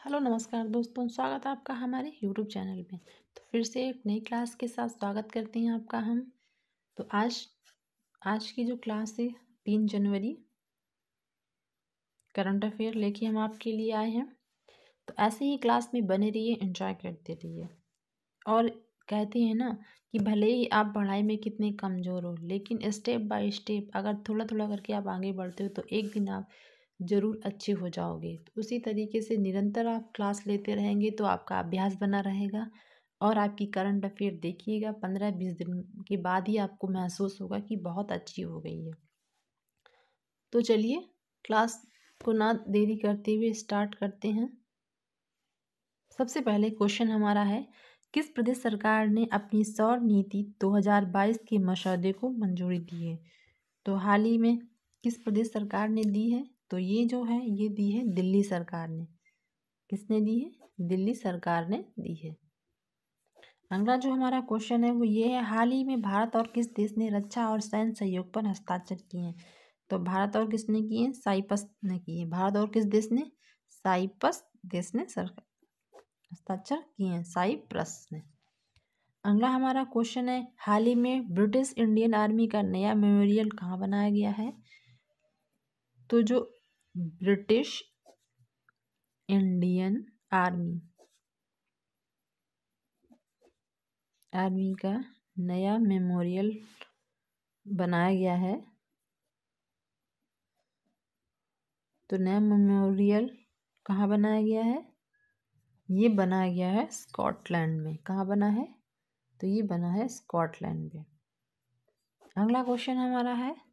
Hello नमस्कार दोस्तों, स्वागत है आपका हमारे यूट्यूब चैनल में। तो फिर से एक नई क्लास के साथ स्वागत करते हैं आपका हम। तो आज आज की जो क्लास है, तीन जनवरी करंट अफेयर लेके हम आपके लिए आए हैं। तो ऐसे ही क्लास में बने रहिए एंजॉय करते रहिए। और कहते हैं ना कि भले ही आप पढ़ाई में कितने कमज़ोर हो, लेकिन स्टेप बाय स्टेप अगर थोड़ा थोड़ा करके आप आगे बढ़ते हो तो एक दिन आप ज़रूर अच्छे हो जाओगे। तो उसी तरीके से निरंतर आप क्लास लेते रहेंगे तो आपका अभ्यास बना रहेगा और आपकी करंट अफेयर देखिएगा, पंद्रह बीस दिन के बाद ही आपको महसूस होगा कि बहुत अच्छी हो गई है। तो चलिए, क्लास को ना देरी करते हुए स्टार्ट करते हैं। सबसे पहले क्वेश्चन हमारा है, किस प्रदेश सरकार ने अपनी सौर नीति 2022 के मसौदे को मंजूरी दी है? तो हाल ही में किस प्रदेश सरकार ने दी है? तो ये जो है, ये दी है दिल्ली सरकार ने। किसने दी है? दिल्ली सरकार ने दी है। अगला जो हमारा क्वेश्चन है, वो ये है, हाल ही में भारत और किस देश ने रक्षा और सैन्य सहयोग पर हस्ताक्षर किए हैं? तो भारत और किसने किए हैं? साइपस ने किए भारत और किस देश ने? साइपस देश ने सरकार हस्ताक्षर किए हैं। साइप्रस ने। अगला हमारा क्वेश्चन है, हाल ही में ब्रिटिश इंडियन आर्मी का नया मेमोरियल कहाँ बनाया गया है? तो जो ब्रिटिश इंडियन आर्मी। आर्मी का नया मेमोरियल बनाया गया है। तो नया मेमोरियल कहाँ बनाया गया है? ये बनाया गया है स्कॉटलैंड में। कहाँ बना है? तो ये बना है स्कॉटलैंड में। अगला क्वेश्चन हमारा है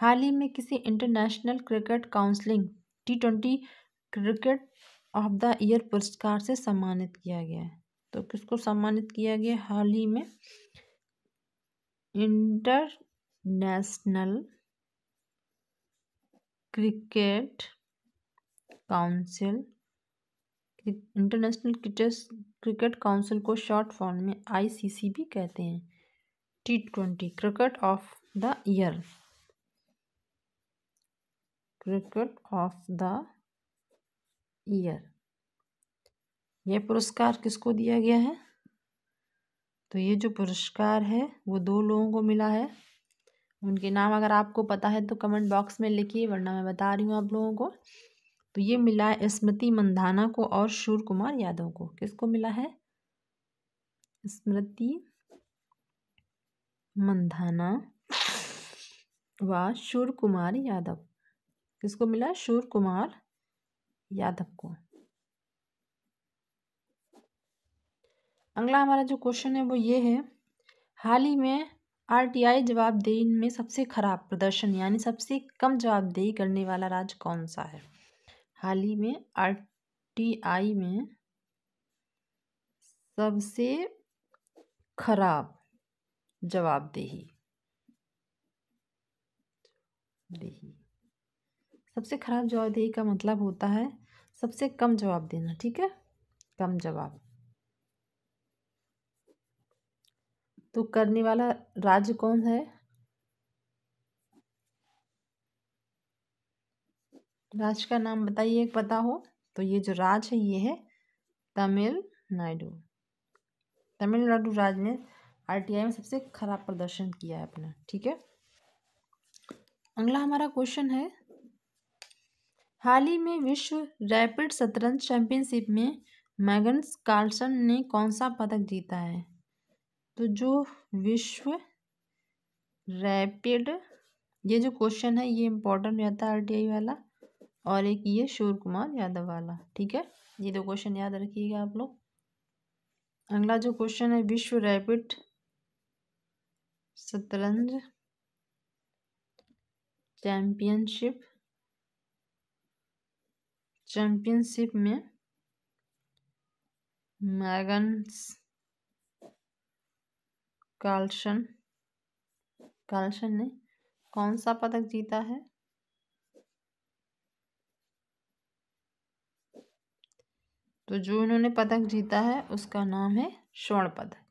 हाल ही में किसी international cricket counselling, T twenty cricket of the year पुरस्कार से सम्मानित किया गया है। तो किसको सम्मानित किया गया हाल ही में international cricket council, international cricket council को शॉर्ट फॉर्म में आईसीसी भी कहते हैं। T twenty, cricket of the year. Cricket of the year यह पुरस्कार किसको दिया गया है? तो ये जो पुरस्कार है, वो दो लोगों को मिला है। उनके नाम अगर आपको पता है तो कमेंट बॉक्स में लिखिए, वरना मैं बता रही हूँ आप लोगों को। तो ये मिला है स्मृति मंधाना को और शूर कुमार यादव को। किसको मिला है? स्मृति मंधाना व शूर कुमार यादव किसको मिला? शूर कुमार यादव को। अगला हमारा जो क्वेश्चन है वो ये है, हाल ही में आरटीआई जवाबदेही में सबसे खराब प्रदर्शन, यानी सबसे कम जवाबदेही करने वाला राज्य कौन सा है? हाल ही में आरटीआई में सबसे खराब जवाबदेही। देही सबसे खराब जवाबदेही का मतलब होता है सबसे कम जवाब देना, ठीक है? कम जवाब। तो करने वाला राज्य कौन है? राज्य का नाम बताइए पता हो तो ये जो राज है, ये है तमिलनाडु। तमिलनाडु राज्य ने आरटीआई में सबसे खराब प्रदर्शन किया है अपना, ठीक है? अगला हमारा क्वेश्चन है हाल ही में विश्व रैपिड शतरंज चैंपियनशिप में मैगन्स कार्लसन ने कौन सा पदक जीता है? तो जो विश्व रैपिड, ये जो क्वेश्चन है, ये इम्पोर्टेंट रहता है आरटीआई वाला और एक ये शूर कुमार यादव वाला, ठीक है? ये दो क्वेश्चन याद रखिएगा आप लोग। अगला जो क्वेश्चन है, विश्व रैपिड शतरंज चैंपियनशिप चैंपियनशिप में मैगन्स कार्लसन कार्लसन ने कौन सा पदक जीता है? तो जो इन्होंने पदक जीता है, उसका नाम है स्वर्ण पदक।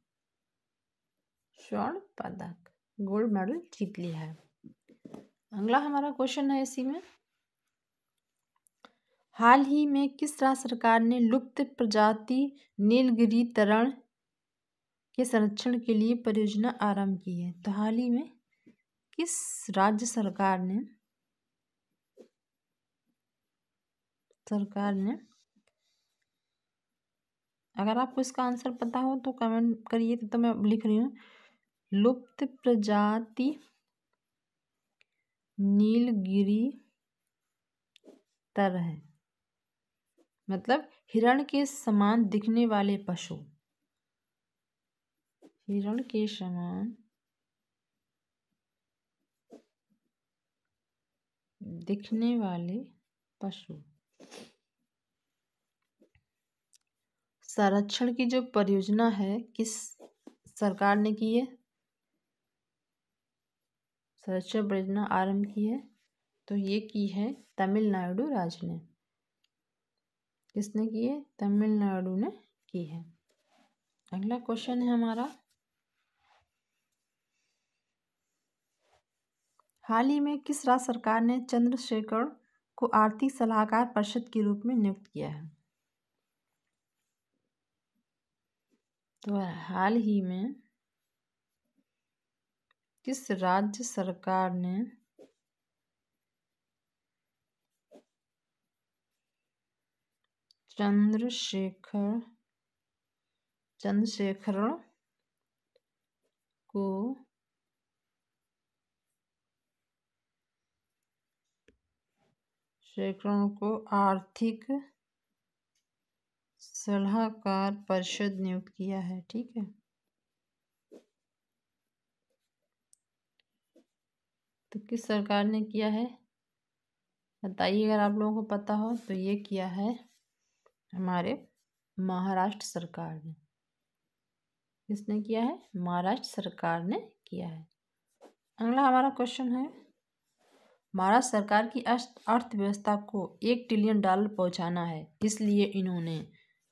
स्वर्ण पदक गोल्ड मेडल जीत लिया है। अगला हमारा क्वेश्चन है इसी में। हाल ही में किस राज्य सरकार ने लुप्त प्रजाति नीलगिरी तरण के संरक्षण के लिए परियोजना आरंभ की है? तो हाल ही में किस राज्य सरकार ने सरकार ने अगर आपको इसका आंसर पता हो तो कमेंट करिए तो, तो मैं लिख रही हूँ। लुप्त प्रजाति नीलगिरी तरह है मतलब हिरण के समान दिखने वाले पशु। हिरण के समान दिखने वाले पशु। संरक्षण की जो परियोजना है, किस सरकार ने की है? संरक्षण परियोजना आरंभ की है तो ये की है तमिलनाडु राज्य ने। किसने की है? तमिलनाडु ने की है। अगला क्वेश्चन है हमारा। हाल ही में किस राज्य सरकार ने चंद्रशेखर को आर्थिक सलाहकार परिषद के रूप में नियुक्त किया है? तो हाल ही में किस राज्य सरकार ने चंद्रशेखर चंद्रशेखर को शेखरों को आर्थिक सलाहकार परिषद नियुक्त किया है ठीक है तो किस सरकार ने किया है? बताइए, अगर आप लोगों को पता हो तो ये किया है। हमारे महाराष्ट्र सरकार ने। किसने किया है? महाराष्ट्र सरकार ने किया है। अगला हमारा क्वेश्चन है। महाराष्ट्र सरकार की अर्थव्यवस्था को एक ट्रिलियन डॉलर पहुंचाना है, इसलिए इन्होंने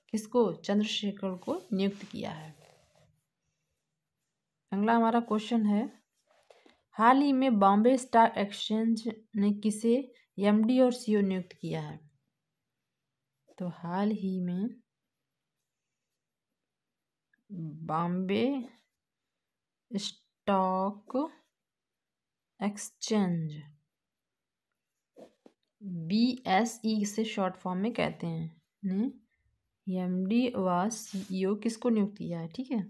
किसको? चंद्रशेखर को नियुक्त किया है। अगला हमारा क्वेश्चन है। हाल ही में बॉम्बे स्टॉक एक्सचेंज ने किसे? एमडी और सीईओ नियुक्त किया है। तो हाल ही में Bombay stock exchange B S E से शॉर्ट फॉर्म में कहते हैं, ने एम डी व सीईओ किसको नियुक्त किया है, ठीक है?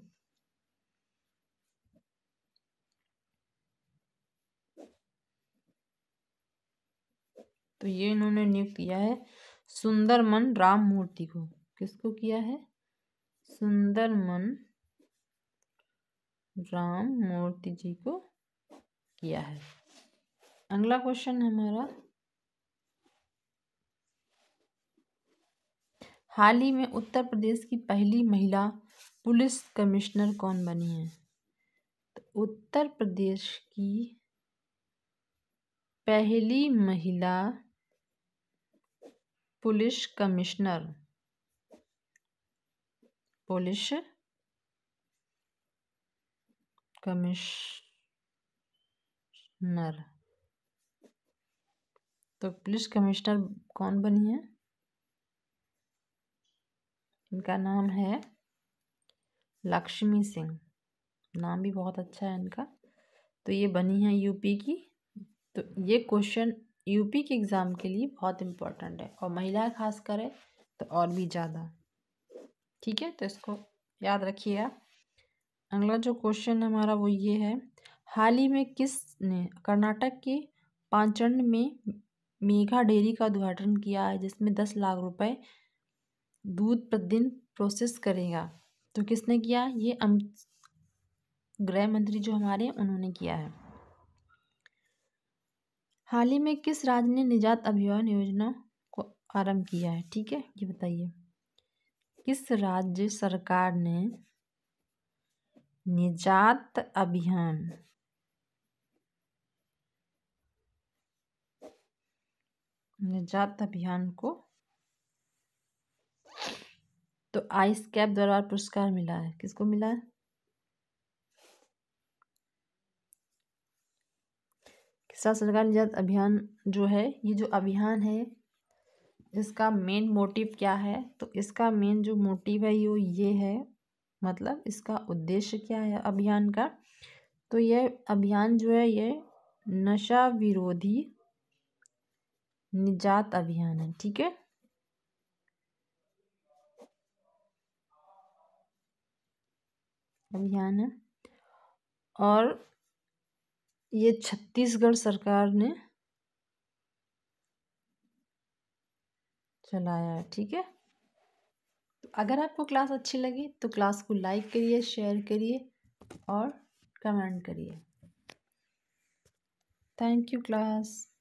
तो ये इन्होंने नियुक्त किया है। सुंदरमन राम मूर्ति को। किसको किया है? सुंदरमन राम मूर्ति जी को किया है। अगला क्वेश्चन हमारा। हाल ही में उत्तर प्रदेश की पहली महिला पुलिस कमिश्नर कौन बनी है? तो उत्तर प्रदेश की पहली महिला पुलिस कमिश्नर। Police commissioner. तो पुलिस कमिश्नर कौन बनी है? इनका नाम है लक्ष्मी सिंह। नाम भी बहुत अच्छा है इनका। तो ये बनी है यूपी की। तो ये क्वेश्चन यूपी के एग्ज़ाम के लिए बहुत इम्पोर्टेंट है और महिला खास करें तो और भी ज़्यादा। ठीक है तो इसको याद रखिएगा अगला जो क्वेश्चन हमारा वो ये है, हाल ही में किस ने कर्नाटक के पांचंड में मेघा डेयरी का उद्घाटन किया है, जिसमें दस लाख रुपए दूध प्रतिदिन प्रोसेस करेगा? तो किसने किया? ये गृह मंत्री जो हमारे उन्होंने किया है। हाल ही में किस राज्य ने निजात अभियान योजना को आरंभ किया है? ठीक है, ये बताइए। किस राज्य सरकार ने निजात अभियान निजात अभियान को तो आइस कैप द्वारा पुरस्कार मिला है। किसको मिला है? किसान सरकार निजात अभियान जो है, ये जो अभियान है इसका मेन मोटिव क्या है तो इसका मेन जो मोटिव है, यो ये है मतलब इसका उद्देश्य क्या है अभियान का? तो यह अभियान जो है, ये नशा विरोधी निजात अभियान है, ठीक है? अभियान है। और ये छत्तीसगढ़ सरकार ने चलाया है, ठीक है? तो अगर आपको क्लास अच्छी लगी तो क्लास को लाइक करिए, शेयर करिए और कमेंट करिए। Thank you class.